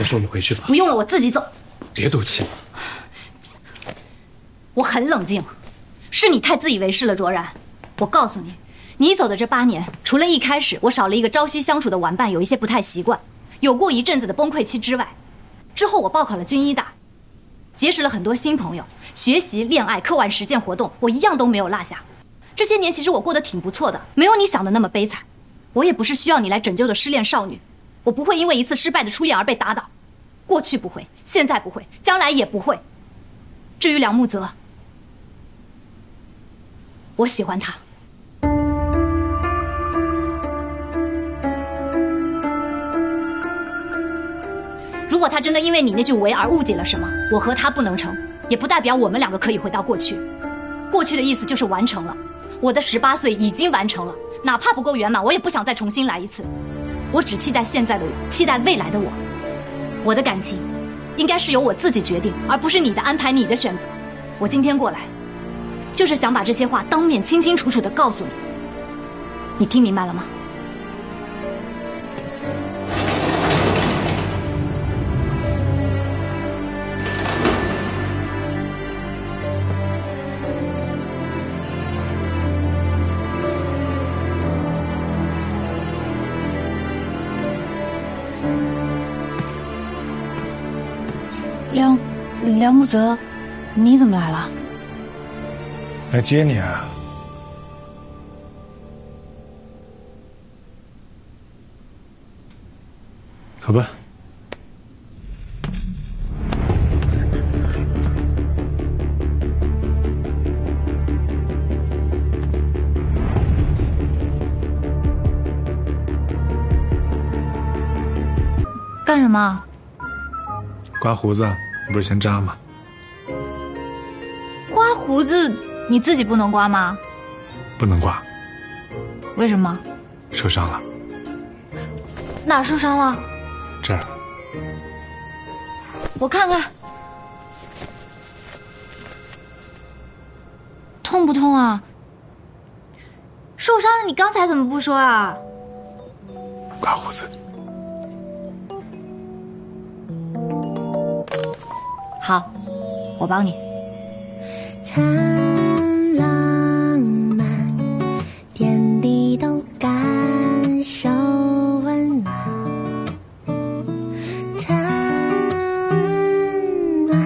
要说你回去吧。不用了，我自己走。别赌气了。我很冷静，是你太自以为是了，卓然。我告诉你，你走的这八年，除了一开始我少了一个朝夕相处的玩伴，有一些不太习惯，有过一阵子的崩溃期之外，之后我报考了军医大，结识了很多新朋友，学习、恋爱、课外实践活动，我一样都没有落下。这些年其实我过得挺不错的，没有你想的那么悲惨。我也不是需要你来拯救的失恋少女，我不会因为一次失败的初恋而被打倒，过去不会，现在不会，将来也不会。至于梁木泽，我喜欢他。如果他真的因为你那句“为”而误解了什么，我和他不能成，也不代表我们两个可以回到过去。过去的意思就是完成了，我的十八岁已经完成了，哪怕不够圆满，我也不想再重新来一次。我只期待现在的我，期待未来的我。我的感情，应该是由我自己决定，而不是你的安排、你的选择。我今天过来，就是想把这些话当面清清楚楚的告诉你。你听明白了吗？梁梁木泽，你怎么来了？来接你啊！走吧。干什么？刮胡子，你不是嫌扎吗？刮胡子你自己不能刮吗？不能刮，为什么？受伤了。哪儿受伤了？这儿。我看看。痛不痛啊？受伤了，你刚才怎么不说啊？刮胡子。好，我帮你。谈浪漫，点滴都感受温暖。谈温暖，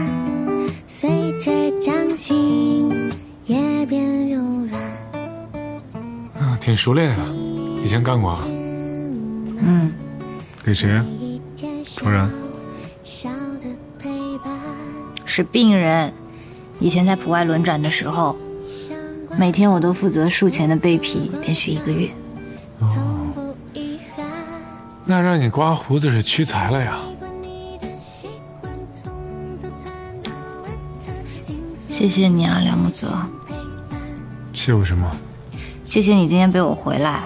随倔强心也变柔软。啊，挺熟练啊，以前干过啊。嗯，给谁啊？卓然。是病人，以前在普外轮转的时候，每天我都负责术前的备皮，连续一个月。哦，那让你刮胡子是屈才了呀！谢谢你啊，梁木泽。谢我什么？谢谢你今天背我回来，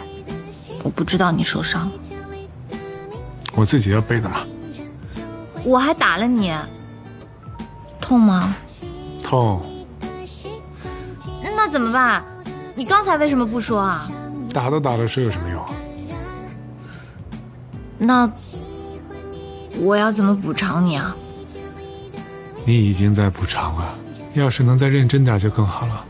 我不知道你受伤了。我自己要背的嘛。我还打了你。痛吗？痛。那怎么办？你刚才为什么不说啊？打都打了，说有什么用？那我要怎么补偿你啊？你已经在补偿了，要是能再认真点就更好了。